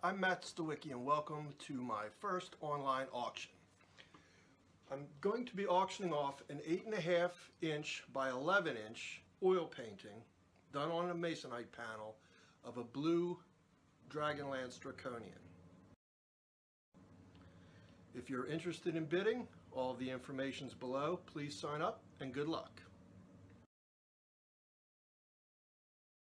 I'm Matt Stawicki and welcome to my first online auction. I'm going to be auctioning off an 8.5 inch by 11 inch oil painting done on a masonite panel of a blue Dragonlance Draconian. If you're interested in bidding, all the information's below. Please sign up and good luck.